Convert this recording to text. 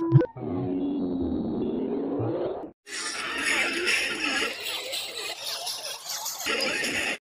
Oh.